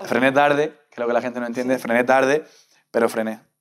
Frené tarde, que lo que la gente no entiende, frené tarde, pero frené.